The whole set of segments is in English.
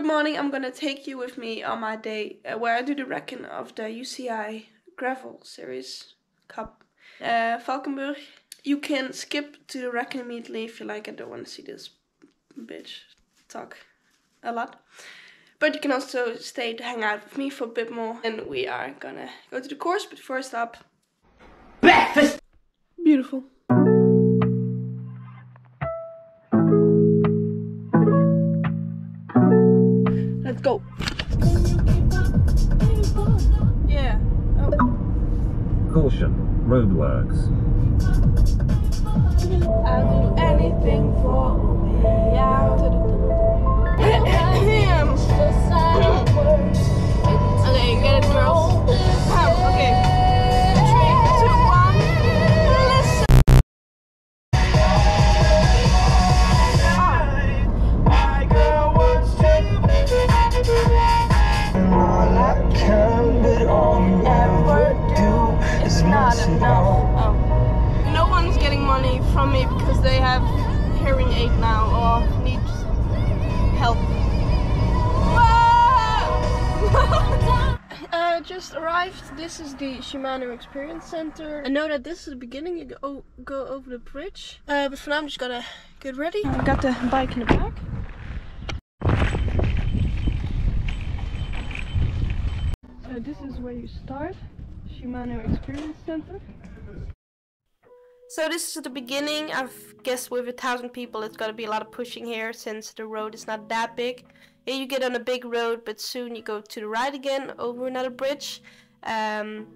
Good morning. I'm gonna take you with me on my day uh, where I do the recon of the UCI Gravel Series Cup. Uh, Valkenburg. You can skip to the recon immediately if you like. I don't want to see this bitch talk a lot. But you can also stay to hang out with me for a bit more. And we are gonna go to the course, but first up. Breakfast! Beautiful. Let's go. Yeah. Oh. Caution, roadworks. I'll do anything is mess it. Oh. No one's getting money from me because they have hearing aid now or need help. uh, just arrived. This is the Shimano Experience Center. I know that this is the beginning. You go go over the bridge. Uh, but for now, I'm just gonna get ready. I've got the bike in the back. So this is where you start. Experience Center. So this is the beginning. I guess with a thousand people, it's gonna be a lot of pushing here since the road is not that big. Here you get on a big road, but soon you go to the right again over another bridge. Um,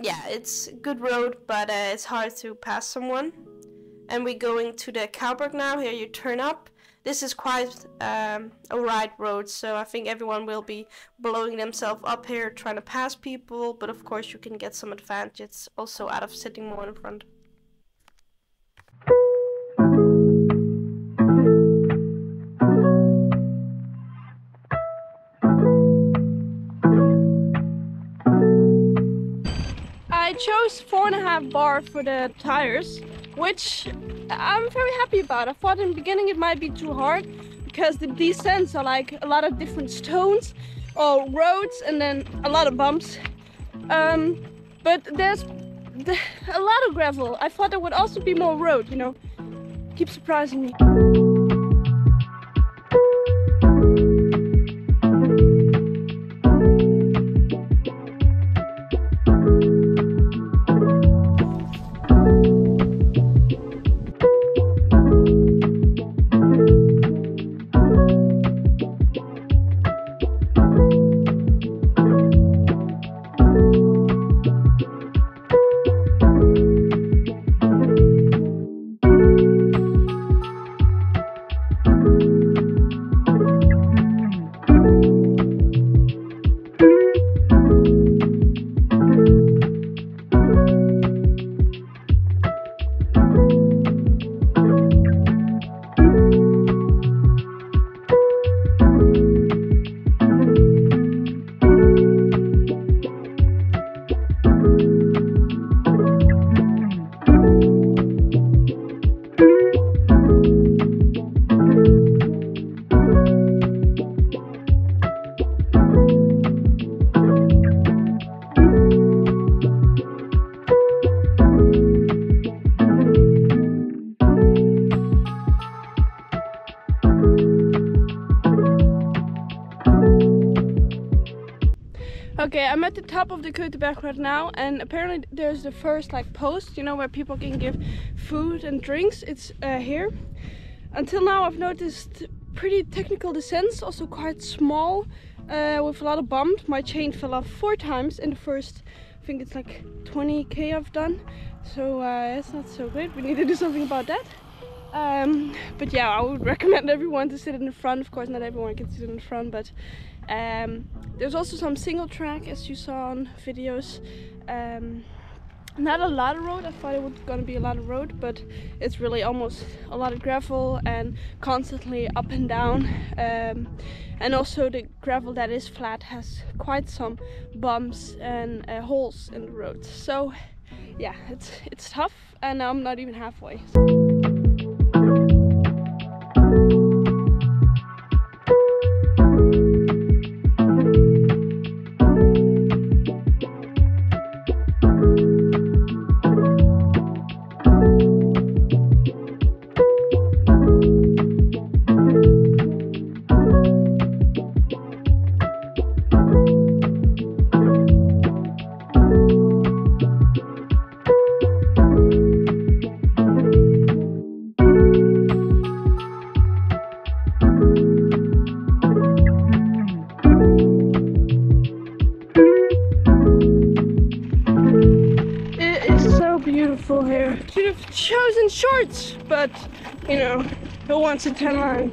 yeah, it's a good road, but uh, it's hard to pass someone. And we're going to the Cauberg now. Here you turn up. This is quite um, a wide road, so I think everyone will be blowing themselves up here trying to pass people. But of course, you can get some advantages also out of sitting more in front. I chose four and a half bar for the tires, which I'm very happy about. I thought in the beginning it might be too hard because the descents are like a lot of different stones or roads and then a lot of bumps. Um, but there's a lot of gravel. I thought there would also be more road, you know. Keep surprising me. The top of the Keutenberg right now, and apparently there's the first like post, you know, where people can give food and drinks. It's uh, here. Until now, I've noticed pretty technical descents, also quite small, uh, with a lot of bumps. My chain fell off four times in the first, I think it's like 20k I've done. So uh, it's not so great. We need to do something about that. Um, but yeah, I would recommend everyone to sit in the front. Of course, not everyone can sit in the front, but um, there's also some single track, as you saw on videos. Um, not a lot of road. I thought it was gonna be a lot of road, but it's really almost a lot of gravel and constantly up and down. Um, and also the gravel that is flat has quite some bumps and uh, holes in the road. So yeah, it's it's tough, and I'm not even halfway. But you know, who wants a 10 line?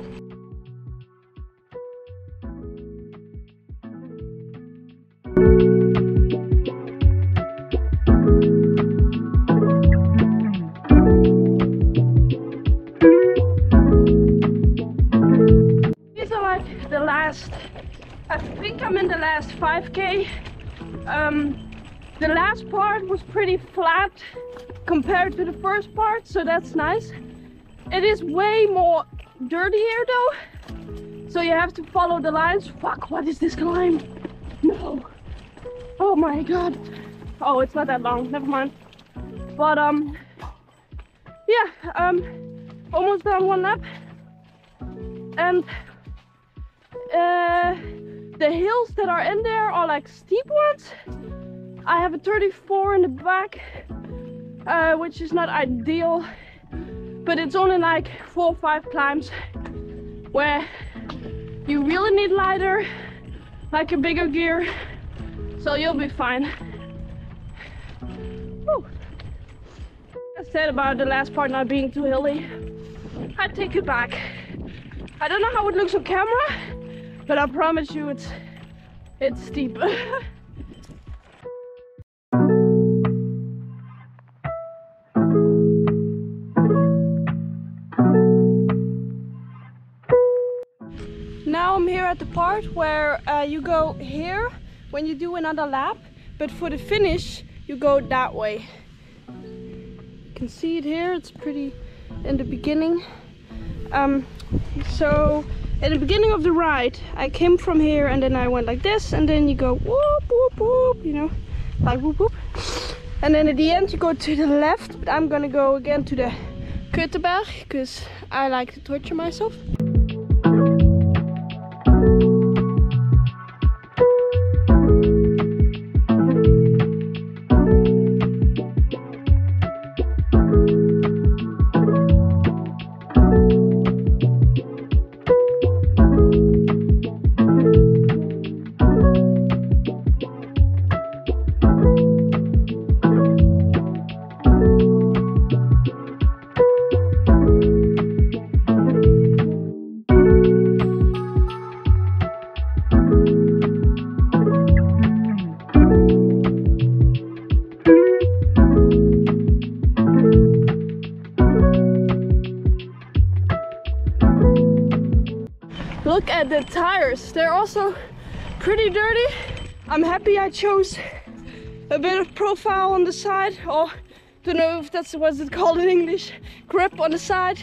The last, I think I'm in the last 5k. Um, the last part was pretty flat compared to the first part, so that's nice. It is way more dirty here though, so you have to follow the lines. Fuck, what is this climb? No. Oh my god. Oh, it's not that long, never mind. But um, yeah, um, almost done one lap. And uh, the hills that are in there are like steep ones. I have a 34 in the back, uh, which is not ideal, but it's only like four or five climbs where you really need lighter, like a bigger gear, so you'll be fine. Whew. I said about the last part not being too hilly. I take it back. I don't know how it looks on camera, but I promise you it's it's steep. at the part where uh, you go here when you do another lap, but for the finish you go that way. You can see it here, it's pretty in the beginning. Um, so at the beginning of the ride, I came from here and then I went like this, and then you go whoop whoop whoop, you know, like whoop whoop. And then at the end you go to the left, but I'm gonna go again to the Keutenberg because I like to torture myself. Also pretty dirty. I'm happy I chose a bit of profile on the side or don't know if that's what's it called in English. Grip on the side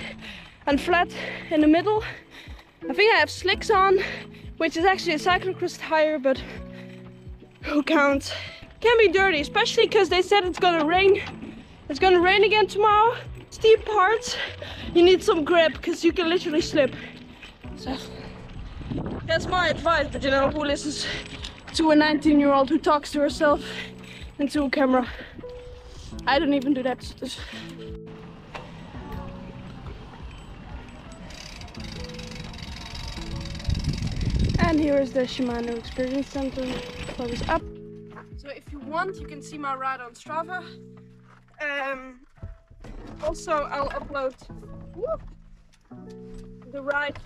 and flat in the middle. I think I have slicks on, which is actually a cyclocross tire, but who counts? Can be dirty, especially because they said it's gonna rain. It's gonna rain again tomorrow. Steep parts, you need some grip because you can literally slip. So that's my advice, but you know, who listens to a 19 year old who talks to herself and to a camera? I don't even do that. And here is the Shimano Experience Center. Close up. So if you want, you can see my ride on Strava. Um, also, I'll upload whoop, the ride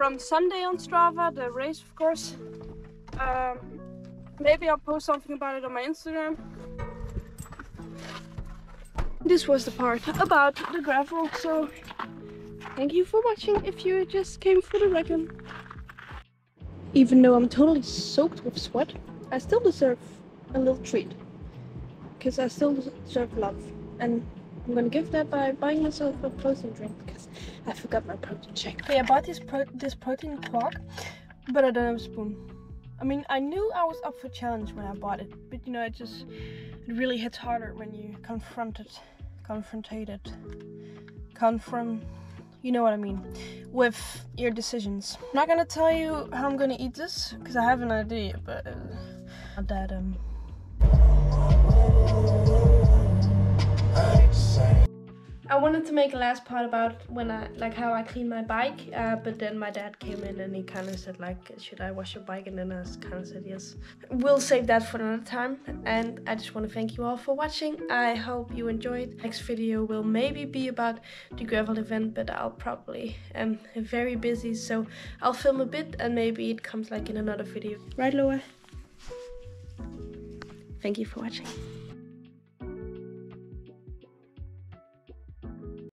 from Sunday on Strava, the race, of course. Um, maybe I'll post something about it on my Instagram. This was the part about the gravel, so thank you for watching if you just came for the wagon. Even though I'm totally soaked with sweat, I still deserve a little treat. Because I still deserve love. And I'm gonna give that by buying myself a protein drink because I forgot my protein shake. Okay, I bought this pro this protein clock, but I don't have a spoon. I mean, I knew I was up for challenge when I bought it, but you know, it just it really hits harder when you confront it, confrontated, confront. You know what I mean, with your decisions. I'm not gonna tell you how I'm gonna eat this because I have an idea, but uh, not that um. I wanted to make a last part about when I like how I clean my bike, uh, but then my dad came in and he kind of said like, should I wash your bike? And then I kind of said yes. We'll save that for another time. And I just want to thank you all for watching. I hope you enjoyed. Next video will maybe be about the gravel event, but I'll probably am very busy, so I'll film a bit and maybe it comes like in another video. Right, Loa? Thank you for watching.